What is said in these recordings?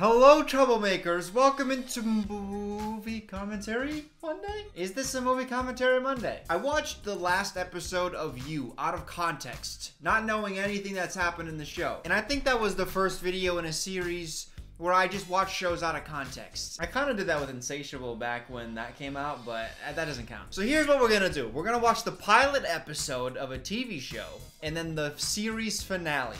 Hello, troublemakers. Welcome into movie commentary Monday. Is this a movie commentary Monday? I watched the last episode of You out of context, not knowing anything that's happened in the show. And I think that was the first video in a series where I just watch shows out of context. I kind of did that with Insatiable back when that came out, but uh, that doesn't count. So here's what we're gonna do. We're gonna watch the pilot episode of a TV show, and then the series finale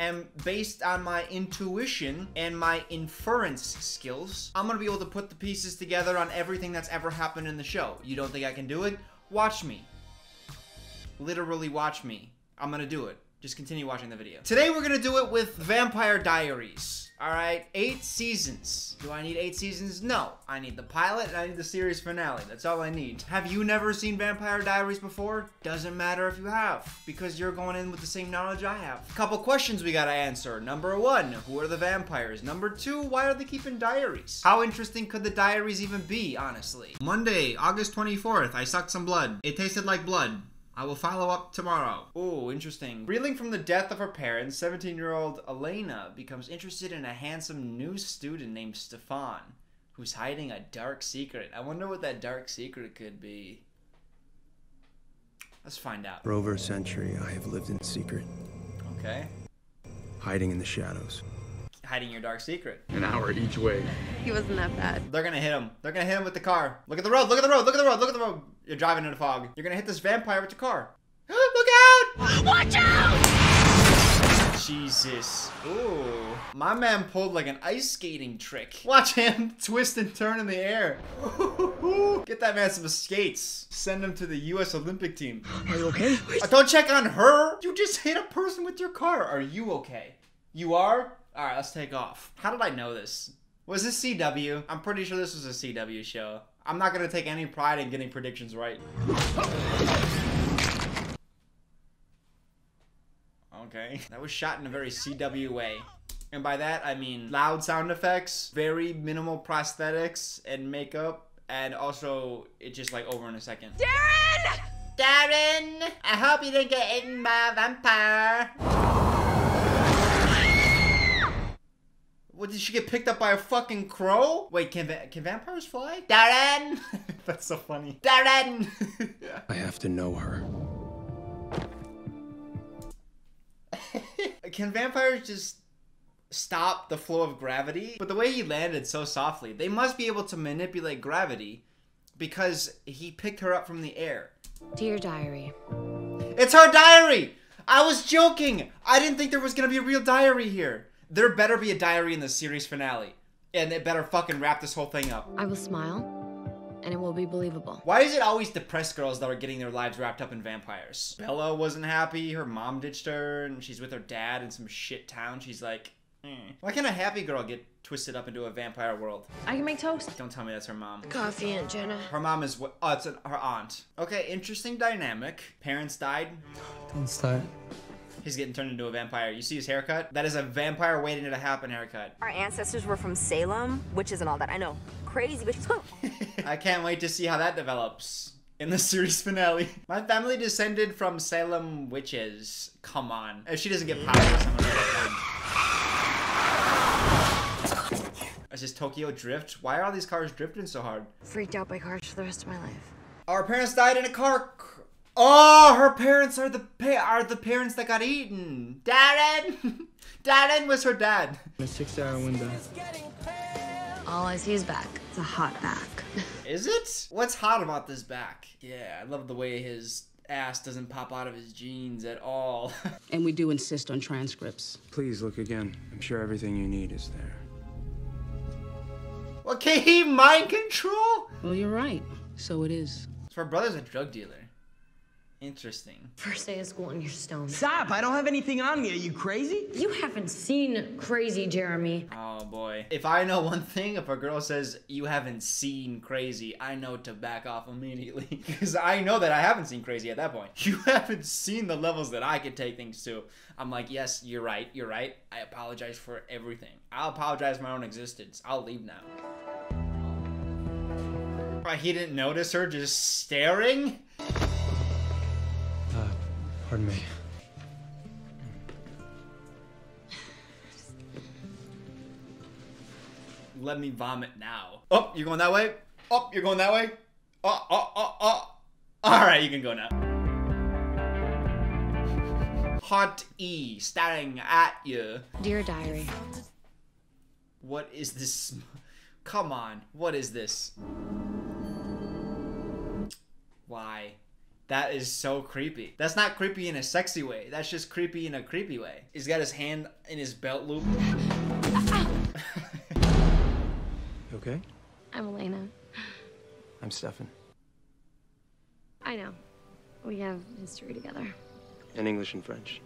and based on my intuition and my inference skills, I'm gonna be able to put the pieces together on everything that's ever happened in the show. You don't think I can do it? Watch me. Literally watch me. I'm gonna do it. Just continue watching the video. Today we're gonna do it with Vampire Diaries. All right, eight seasons. Do I need eight seasons? No. I need the pilot and I need the series finale. That's all I need. Have you never seen Vampire Diaries before? Doesn't matter if you have, because you're going in with the same knowledge I have. Couple questions we gotta answer. Number one, who are the vampires? Number two, why are they keeping diaries? How interesting could the diaries even be, honestly? Monday, August 24th, I sucked some blood. It tasted like blood. I will follow up tomorrow. Oh, interesting. Reeling from the death of her parents, 17 year old Elena becomes interested in a handsome new student named Stefan, who's hiding a dark secret. I wonder what that dark secret could be. Let's find out. For over a century, I have lived in secret, Okay. hiding in the shadows. Hiding your dark secret. An hour each way. He wasn't that bad. They're gonna hit him. They're gonna hit him with the car. Look at the road. Look at the road. Look at the road. Look at the road. You're driving in a fog. You're gonna hit this vampire with your car. Look out! Watch out! Jesus. Ooh. My man pulled like an ice skating trick. Watch him twist and turn in the air. Get that man some skates. Send him to the U.S. Olympic team. Are you okay? Uh, Don't check on her. You just hit a person with your car. Are you okay? You are? All right, let's take off. How did I know this? Was this CW? I'm pretty sure this was a CW show. I'm not gonna take any pride in getting predictions right. Okay. That was shot in a very CW way. And by that, I mean loud sound effects, very minimal prosthetics and makeup, and also it's just like over in a second. Darren! Darren! I hope you didn't get eaten by a vampire. What, did she get picked up by a fucking crow? Wait, can, va- can vampires fly? Darren! That's so funny. Darren! I have to know her. can vampires just stop the flow of gravity? But the way he landed so softly, they must be able to manipulate gravity because he picked her up from the air. Dear diary, It's her diary! I was joking! I didn't think there was gonna be a real diary here. There better be a diary in the series finale. And it better fucking wrap this whole thing up. I will smile, and it will be believable. Why is it always depressed girls that are getting their lives wrapped up in vampires? Bella wasn't happy, her mom ditched her, and she's with her dad in some shit town. She's like, eh. Why can't a happy girl get twisted up into a vampire world? I can make toast. Don't tell me that's her mom. Coffee, Aunt Jenna. Her mom is what? Oh, it's an, her aunt. Okay, interesting dynamic. Parents died. Don't start. He's getting turned into a vampire. You see his haircut? That is a vampire waiting to happen haircut. Our ancestors were from Salem, witches and all that. I know. Crazy, but I can't wait to see how that develops in the series finale. My family descended from Salem witches. Come on. If she doesn't get powers, I'm gonna fuck Is this Tokyo Drift? Why are all these cars drifting so hard? Freaked out by cars for the rest of my life. Our parents died in a car. C- Oh, her parents are the pa- are the parents that got eaten. Darren, Darren was her dad. A six-hour window. All I see is back. It's a hot back. Is it? What's hot about this back? Yeah, I love the way his ass doesn't pop out of his jeans at all. And we do insist on transcripts. Please look again. I'm sure everything you need is there. okay, he mind control? Well, you're right. So it is. So her brother's a drug dealer. Interesting. First day of school and you're stoned. Stop! I don't have anything on me. Are you crazy? You haven't seen crazy Jeremy. Oh boy. If I know one thing, if a girl says you haven't seen crazy, I know to back off immediately. Because I know that I haven't seen crazy at that point. You haven't seen the levels that I could take things to. I'm like, yes, you're right, you're right. I apologize for everything. I'll apologize for my own existence. I'll leave now. He didn't notice her just staring? Pardon me. let me vomit now. Oh, you're going that way? Oh, you're going that way? Oh, oh, oh, oh. All right, you can go now. Hot E staring at you. Dear Diary. What is this? Come on, what is this? Why? That is so creepy. That's not creepy in a sexy way. That's just creepy in a creepy way. He's got his hand in his belt loop. You okay? I'm Elena. I'm Stefan. I know. We have history together. In English and French.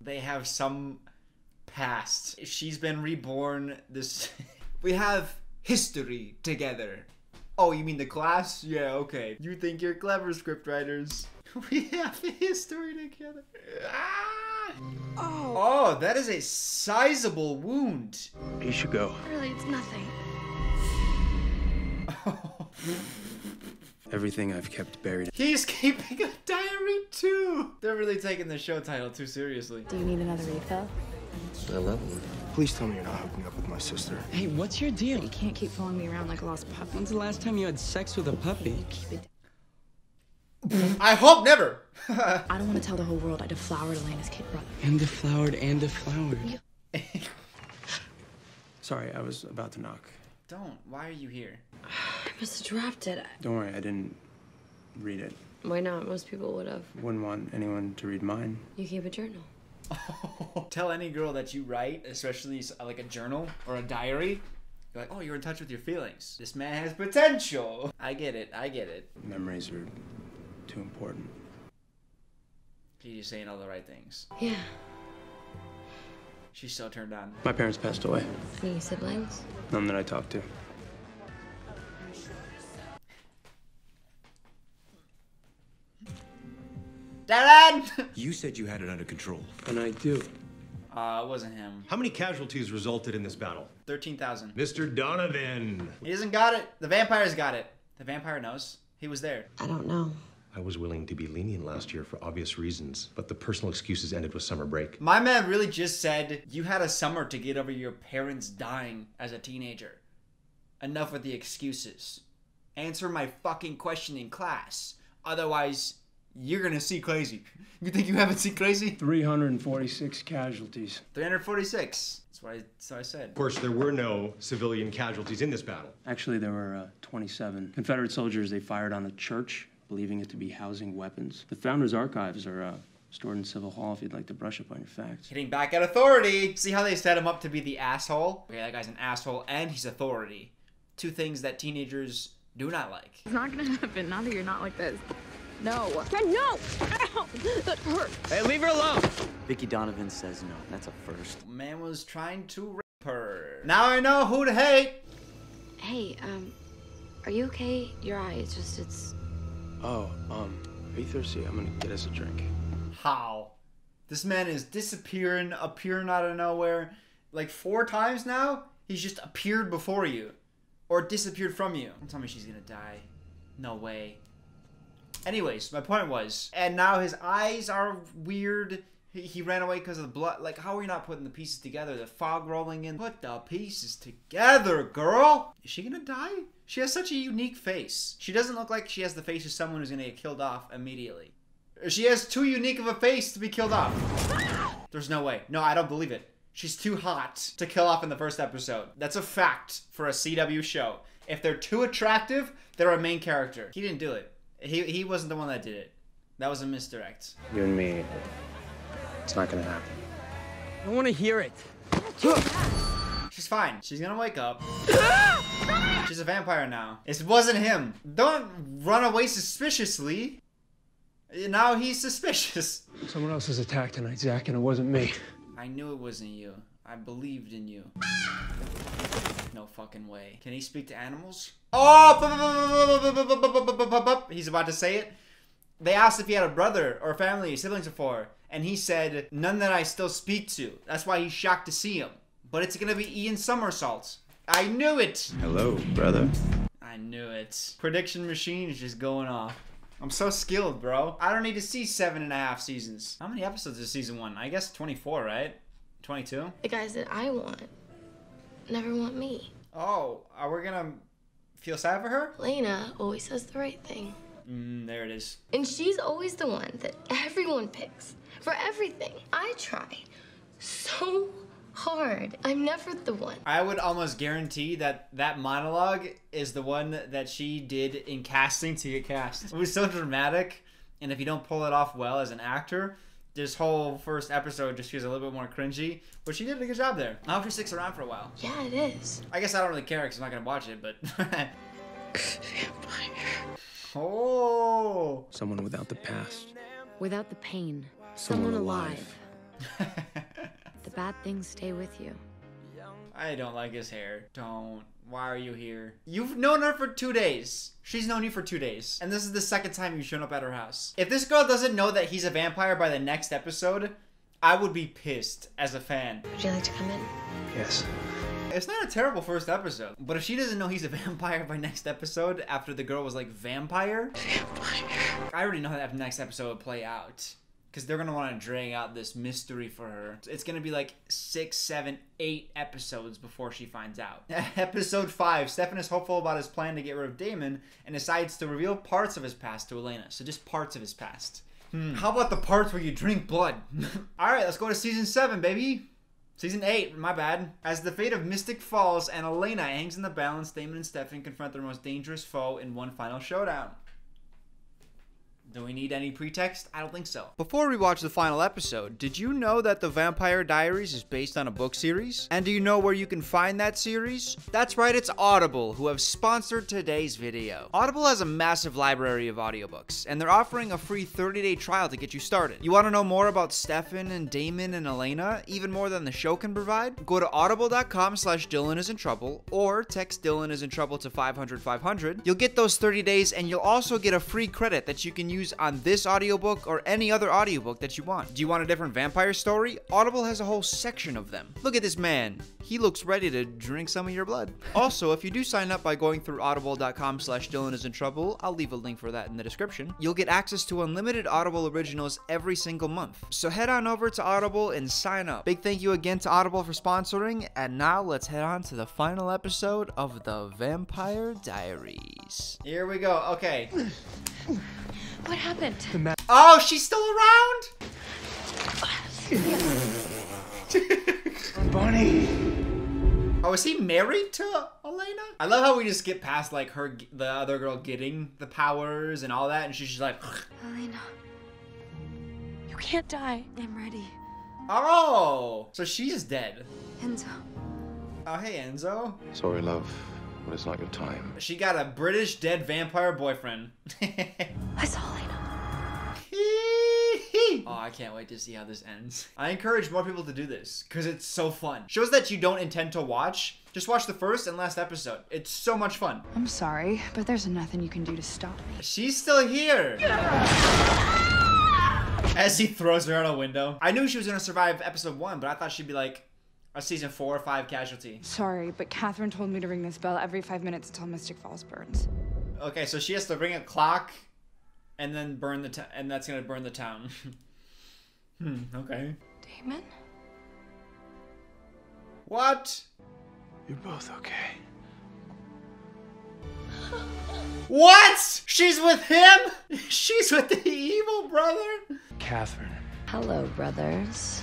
They have some past. She's been reborn. This. we have history together. Oh, you mean the class? Yeah, okay. You think you're clever, scriptwriters. We have a history together. Ah! Oh. oh, that is a sizable wound. You should go. Really, it's nothing. Everything I've kept buried. He's keeping a diary too. They're really taking the show title too seriously. Do you need another refill? I love you. Please tell me you're not hooking up with my sister. Hey, what's your deal? You can't keep following me around like a lost puppy. When's the last time you had sex with a puppy? Keep it. I hope never. I don't want to tell the whole world I deflowered Elena's kid brother. And deflowered and deflowered. Sorry, I was about to knock. Don't. Why are you here? I must have dropped it. Don't worry, I didn't read it. Why not? Most people would have. Wouldn't want anyone to read mine. You keep a journal. Tell any girl that you write, especially uh, like a journal or a diary. You're like, oh, you're in touch with your feelings. This man has potential. I get it. I get it. Memories are too important. He's just saying all the right things. Yeah. She's so turned on. My parents passed away. Any siblings? None that I talked to. Darren! You said you had it under control. And I do. uh, it wasn't him. How many casualties resulted in this battle? 13,000. Mr. Donovan. He doesn't got it. The vampire's got it. The vampire knows. He was there. I don't know. I was willing to be lenient last year for obvious reasons, but the personal excuses ended with summer break. My man really just said, You had a summer to get over your parents dying as a teenager. Enough with the excuses. Answer my fucking question in class. Otherwise, you're gonna see crazy. You think you haven't seen crazy? 346 casualties. 346. That's what I, that's what I said. Of course, there were no civilian casualties in this battle. Actually, there were uh, 27. Confederate soldiers, they fired on a church, believing it to be housing weapons. The Founders Archives are uh, stored in Civil Hall if you'd like to brush up on your facts. Hitting back at authority. See how they set him up to be the asshole? Okay, that guy's an asshole and he's authority. Two things that teenagers do not like. It's not gonna happen. Not that you're not like this. No. Red, no! Ow! That hurt. Hey, leave her alone. Vicki Donovan says no. That's a first. Man was trying to rape her. Now I know who to hate. Hey, um, are you okay? Your eye, it's just, it's. Oh, um, are you thirsty? I'm gonna get us a drink. How? This man is disappearing, appearing out of nowhere. Like four times now, he's just appeared before you. Or disappeared from you. Don't tell me she's gonna die. No way. Anyways, my point was, and now his eyes are weird. He, he ran away because of the blood. Like, how are you not putting the pieces together? The fog rolling in. Put the pieces together, girl. Is she gonna die? She has such a unique face. She doesn't look like she has the face of someone who's gonna get killed off immediately. She has too unique of a face to be killed off. There's no way. No, I don't believe it. She's too hot to kill off in the first episode. That's a fact for a CW show. If they're too attractive, they're a main character. He didn't do it. He, he wasn't the one that did it. That was a misdirect. You and me, it's not gonna happen. I want to hear it. She's fine. She's gonna wake up. She's a vampire now. It wasn't him. Don't run away suspiciously. Now he's suspicious. Someone else was attacked tonight, Zach, and it wasn't me. I knew it wasn't you. I believed in you. No fucking way. Can he speak to animals? Oh! He's about to say it. They asked if he had a brother or family, siblings before, and he said, none that I still speak to. That's why he's shocked to see him. But it's gonna be Ian Somerhalder. I knew it! Hello, brother. I knew it. Prediction machine is just going off. I'm so skilled, bro. I don't need to see seven and a half seasons. How many episodes is season one? I guess 24, right? 22? The guys that I want. never want me. Oh, are we gonna feel sad for her? Lena always says the right thing. Mm, there it is. And she's always the one that everyone picks for everything. I try so hard. I'm never the one. I would almost guarantee that that monologue is the one that she did in casting to get cast. It was so dramatic, and if you don't pull it off well as an actor, this whole first episode just feels a little bit more cringy. But she did a good job there. I hope she sticks around for a while. Yeah, it is. I guess I don't really care because I'm not gonna watch it, but. Vampire. oh. Someone without the past. Without the pain. Someone Someone, alive. alive. the bad things stay with you. I don't like his hair. Don't. Why are you here? You've known her for two days. She's known you for two days. And this is the second time you've shown up at her house. If this girl doesn't know that he's a vampire by the next episode, I would be pissed as a fan. Would you like to come in? Yes. It's not a terrible first episode. But if she doesn't know he's a vampire by next episode, after the girl was like, vampire? Vampire. I already know how that next episode would play out. Because they're going to want to drag out this mystery for her. It's going to be like six, seven, eight episodes before she finds out. Episode 5 Stefan is hopeful about his plan to get rid of Damon and decides to reveal parts of his past to Elena. So just parts of his past. Hmm. How about the parts where you drink blood? Alright, let's go to season 7, baby. Season 8, my bad. As the fate of Mystic falls and Elena hangs in the balance, Damon and Stefan confront their most dangerous foe in one final showdown. Do we need any pretext? I don't think so. Before we watch the final episode, did you know that The Vampire Diaries is based on a book series? And do you know where you can find that series? That's right, it's Audible, who have sponsored today's video. Audible has a massive library of audiobooks, and they're offering a free 30-day trial to get you started. You want to know more about Stefan and Damon and Elena, even more than the show can provide? Go to audible.com slash Dylan is in trouble, or text Dylan is in trouble to 500 500. You'll get those 30 days, and you'll also get a free credit that you can use on this audiobook or any other audiobook that you want. Do you want a different vampire story? Audible has a whole section of them. Look at this man. He looks ready to drink some of your blood. Also, if you do sign up by going through audible.com slash Dylan is in trouble, I'll leave a link for that in the description. You'll get access to unlimited Audible originals every single month. So head on over to Audible and sign up. Big thank you again to Audible for sponsoring, and now let's head on to the final episode of The Vampire Diaries. Here we go. Okay. What happened? Oh, she's still around? Bonnie! Oh, is he married to Elena? I love how we just skip past like her, the other girl getting the powers and all that, and she's just like, Elena. You can't die. I'm ready. oh, so she's dead. Enzo. Oh, hey Enzo. Sorry, love, but it's not your time. She got a British dead vampire boyfriend. I saw Elena. oh, I can't wait to see how this ends. I encourage more people to do this because it's so fun. Shows that you don't intend to watch. Just watch the first and last episode. It's so much fun. I'm sorry, but there's nothing you can do to stop me. She's still here. As he throws her out a window. I knew she was gonna survive episode one, but I thought she'd be like a season four or five casualty. Sorry, but Katherine told me to ring this bell every five minutes until Mystic Falls burns. Okay, so she has to ring a clock and then burn the town, and that's gonna burn the town. hmm, okay. Damon? What? You're both okay. What? She's with him? She's with the evil brother? Katherine. Hello, brothers.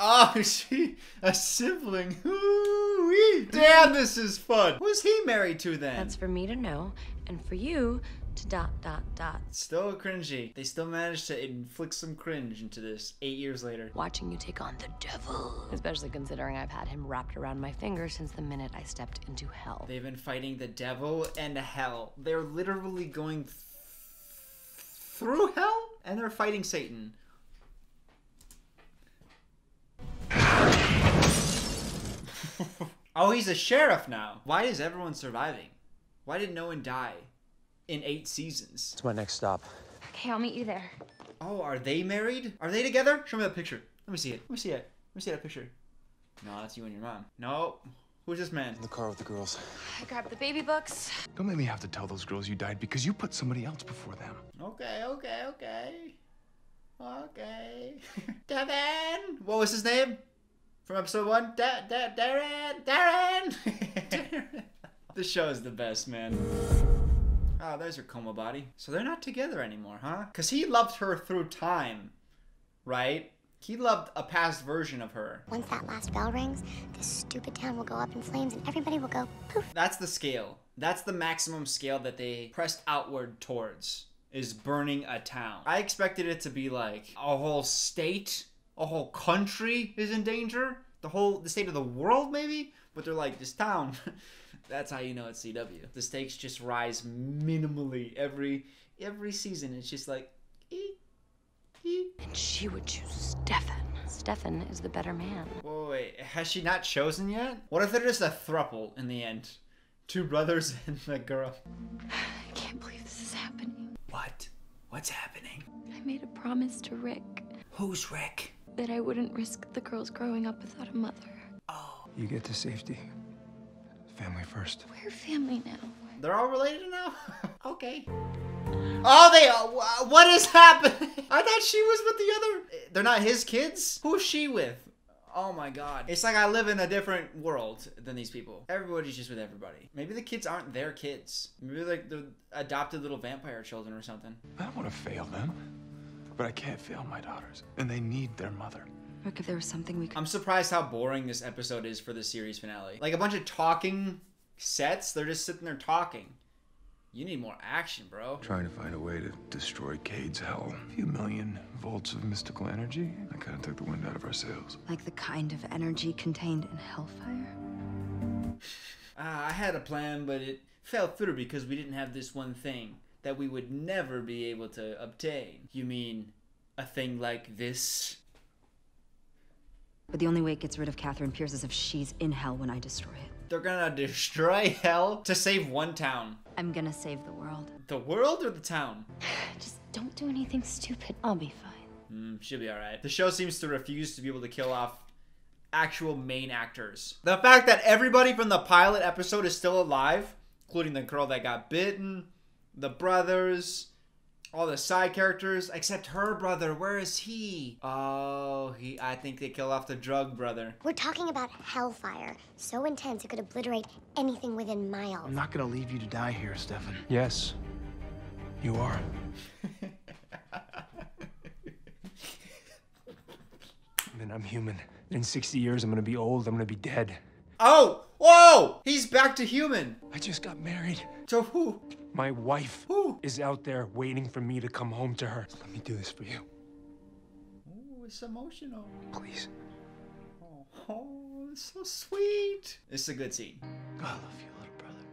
Oh, she a sibling. Ooh-wee. Damn, this is fun. Who's he married to then? That's for me to know, and for you to dot dot dot. Still cringy. They still managed to inflict some cringe into this eight years later. Watching you take on the devil. Especially considering I've had him wrapped around my finger since the minute I stepped into hell. They've been fighting the devil and hell. They're literally going th- through hell and they're fighting Satan. oh, he's a sheriff now. Why is everyone surviving? Why did no one die in eight seasons? It's my next stop. Okay, I'll meet you there. Oh, are they married? Are they together? Show me that picture. Let me see it. Let me see it. Let me see that picture. No, that's you and your mom. No. Who's this man? In the car with the girls. I grabbed the baby books. Don't make me have to tell those girls you died because you put somebody else before them. Okay, okay, okay. Okay. Devin! What was his name? From episode one. Da- da- Darren, Darren. the show is the best, man. Ah, oh, there's her coma body. So they're not together anymore, huh? Cause he loved her through time, right? He loved a past version of her. Once that last bell rings, this stupid town will go up in flames and everybody will go poof. That's the scale. That's the maximum scale that they pressed outward towards is burning a town. I expected it to be like a whole state, a whole country is in danger, the whole the state of the world maybe, but they're like this town. That's how you know it's CW. The stakes just rise minimally every every season. It's just like ee, ee. And she would choose Stefan. Stefan is the better man. Wait, wait, has she not chosen yet? What if they're just a thruple in the end? Two brothers and a girl. I can't believe this is happening. What? What's happening? I made a promise to Rick Who's Rick? That I wouldn't risk the girls growing up without a mother. Oh. You get to safety. Family first. We're family now. They're all related now? okay. Oh, they. Uh, what is happening? I thought she was with the other. They're not his kids? Who's she with? Oh my god. It's like I live in a different world than these people. Everybody's just with everybody. Maybe the kids aren't their kids. Maybe like they're adopted little vampire children or something. I don't want to fail them, but I can't fail my daughters, and they need their mother. Rick, if there was something we could. I'm surprised how boring this episode is for the series finale. Like a bunch of talking sets, they're just sitting there talking. You need more action, bro. Trying to find a way to destroy Cade's hell. A few million volts of mystical energy. That kind of took the wind out of our sails. Like the kind of energy contained in Hellfire? Uh, I had a plan, but it fell through because we didn't have this one thing that we would never be able to obtain. You mean a thing like this? But the only way it gets rid of Katherine Pierce is if she's in hell when I destroy it. They're gonna destroy hell to save one town. I'm gonna save the world. The world or the town? Just don't do anything stupid. I'll be fine. Mm, she'll be alright. The show seems to refuse to be able to kill off actual main actors. The fact that everybody from the pilot episode is still alive, including the girl that got bitten, the brothers, all the side characters, except her brother. Where is he? Oh, he. I think they killed off the drug brother. We're talking about hellfire, so intense it could obliterate anything within miles. I'm not gonna leave you to die here, Stefan. Yes, you are. then I'm human. In 60 years, I'm gonna be old. I'm gonna be dead. Oh, whoa! He's back to human. I just got married. To who? My wife Who? is out there waiting for me to come home to her. Let me do this for you. Ooh, it's emotional. Please. Oh, oh, it's so sweet. It's a good scene. I love you, little brother.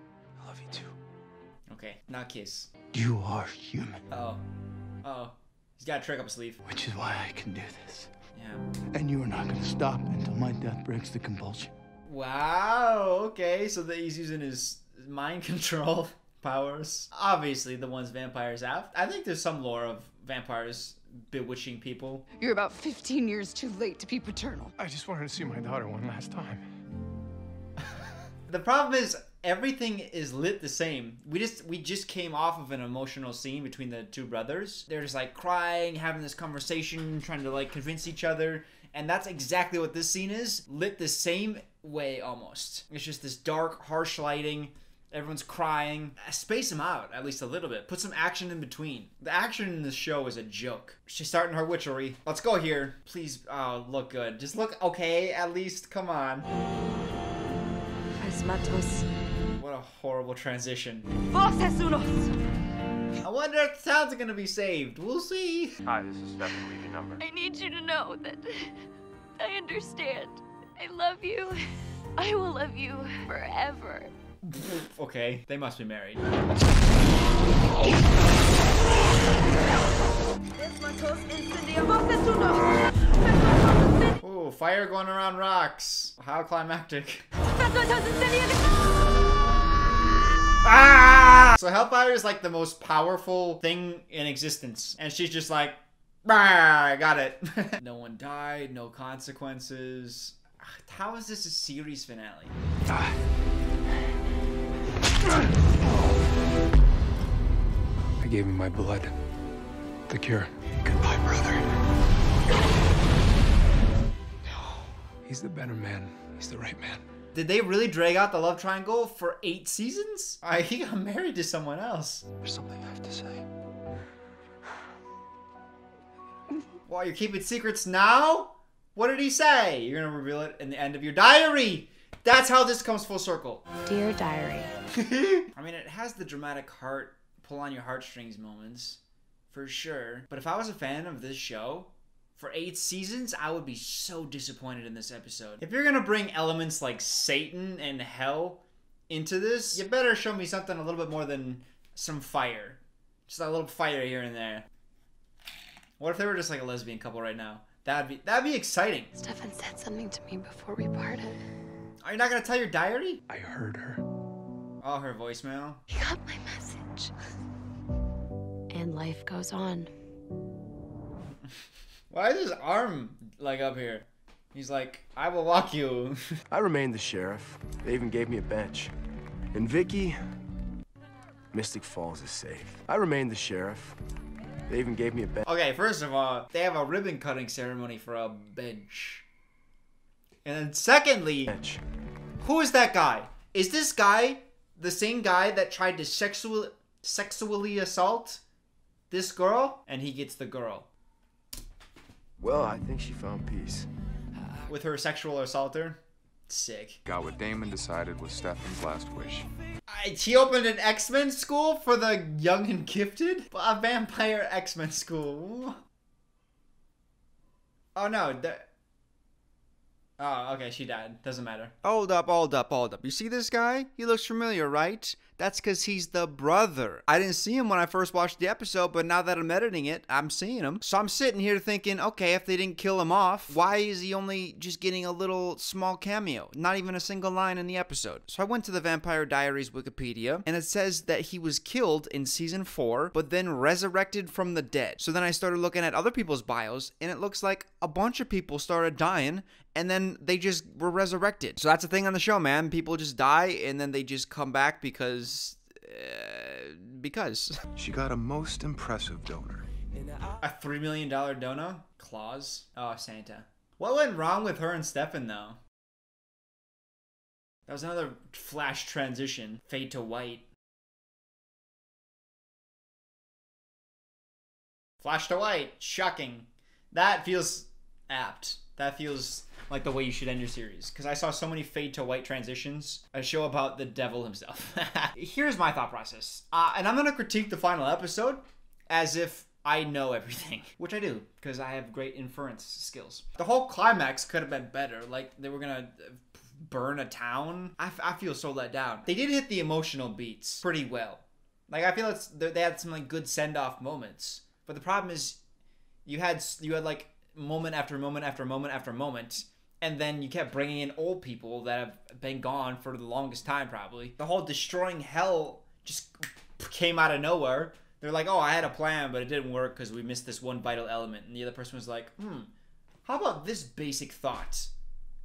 I love you too. Okay, not kiss. You are human, Oh, oh, he's got a trick up his sleeve. which is why I can do this. Yeah. And you are not gonna stop until my death breaks the compulsion. Wow. Okay, so that he's using his mind control powers. Obviously, the ones vampires have. I think there's some lore of vampires bewitching people. You're about 15 years too late to be paternal. I just wanted to see my daughter one last time. The problem is everything is lit the same. We just we just came off of an emotional scene between the two brothers. They're just like crying, having this conversation, trying to like convince each other. And that's exactly what this scene is. Lit the same way almost. It's just this dark, harsh lighting. Everyone's crying. Space them out at least a little bit. Put some action in between. The action in this show is a joke. She's starting her witchery. Let's go here. Please, oh, look good. Just look okay at least. Come on. Matos. What a horrible transition. Voces unos! I wonder if the town's gonna be saved. We'll see. Hi, this is Stefan. Leave your number. I need you to know that I understand. I love you. I will love you forever. Okay, they must be married. Ooh, fire going around rocks. How climactic. Ah! So Hellfire is like the most powerful thing in existence. And she's just like, I got it. no one died, no consequences. How is this a series finale? I gave him my blood. The cure. Goodbye, brother. No. He's the better man. He's the right man. Did they really drag out the love triangle for eight seasons? I, he got married to someone else. There's something I have to say. Well, you're keeping secrets now? What did he say? You're gonna reveal it in the end of your diary. That's how this comes full circle. Dear diary. I mean, it has the dramatic heart, pull on your heartstrings moments, for sure. But if I was a fan of this show, for eight seasons, I would be so disappointed in this episode. If you're gonna bring elements like Satan and hell into this, you better show me something a little bit more than some fire. Just a little fire here and there. What if they were just like a lesbian couple right now? That'd be that'd be exciting. Stefan said something to me before we parted. Are you not gonna tell your diary? I heard her. Oh, her voicemail. He got my message. And life goes on. Why is his arm like up here? He's like, I will walk you. I remained the sheriff. They even gave me a bench. And Vicki, Mystic Falls is safe. I remained the sheriff. They even gave me a bench. Okay, first of all, they have a ribbon cutting ceremony for a bench. And then secondly, bench. Who is that guy? Is this guy the same guy that tried to sexual sexually assault this girl? And he gets the girl. Well, I think she found peace. With her sexual assaulter? Sick. Got what Damon decided was Stefan's last wish. I, he opened an X-Men school for the young and gifted? A vampire X-Men school. Oh no, the... Oh, okay, she died. Doesn't matter. Hold up, hold up, hold up. You see this guy? He looks familiar, right? That's because he's the brother. I didn't see him when I first watched the episode, but now that I'm editing it, I'm seeing him. So I'm sitting here thinking, okay, if they didn't kill him off, why is he only just getting a little small cameo? Not even a single line in the episode. So I went to the Vampire Diaries Wikipedia, and it says that he was killed in season 4, but then resurrected from the dead. So then I started looking at other people's bios, and it looks like a bunch of people started dying and then they just were resurrected. So that's the thing on the show, man. People just die and then they just come back because uh, because She got a most impressive donor. a three million dollar donor Claus? Oh, Santa. What went wrong with her and Stefan though? That was another flash transition. Fade to white. Flash to white. Shocking. That feels apt. That feels like the way you should end your series. Because I saw so many fade to white transitions. A show about the devil himself. Here's my thought process. Uh, and I'm going to critique the final episode as if I know everything, which I do because I have great inference skills. The whole climax could have been better. Like they were going to burn a town. I, I feel so let down. They did hit the emotional beats pretty well. Like I feel it's they had some like good send off moments. But the problem is you had you had like moment after moment after moment after moment and then you kept bringing in old people that have been gone for the longest time probably. The whole destroying hell just came out of nowhere. They're like oh i had a plan but it didn't work because we missed this one vital element. And the other person was like hmm how about this basic thought?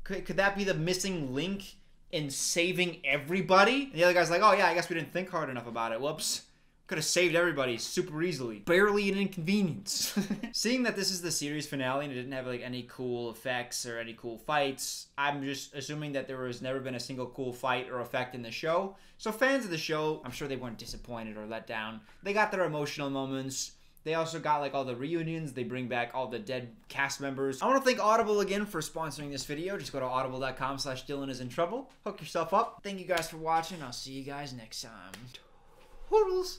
Could, could that be the missing link in saving everybody? And the other guy's like oh yeah i guess we didn't think hard enough about it. Whoops could have saved everybody super easily. Barely an inconvenience. Seeing that this is the series finale and it didn't have like any cool effects or any cool fights, I'm just assuming that there has never been a single cool fight or effect in the show. So fans of the show, I'm sure they weren't disappointed or let down. They got their emotional moments. They also got like all the reunions. They bring back all the dead cast members. I want to thank Audible again for sponsoring this video. Just go to audible.com slash Dylan is in trouble. Hook yourself up. Thank you guys for watching. I'll see you guys next time. Toodles.